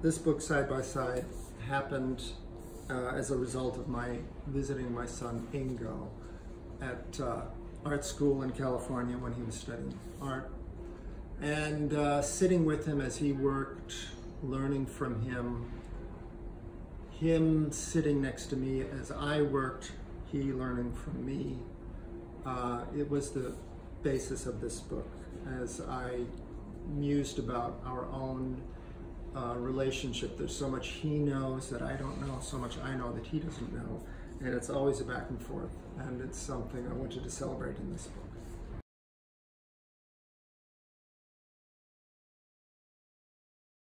this book, Side by Side, happened uh, as a result of my visiting my son Ingo at uh, art school in California when he was studying art. And uh, sitting with him as he worked, learning from him, him sitting next to me as I worked, he learning from me. Uh, it was the basis of this book as I mused about our own uh, relationship. There's so much he knows that I don't know, so much I know that he doesn't know, and it's always a back and forth, and it's something I wanted to celebrate in this book.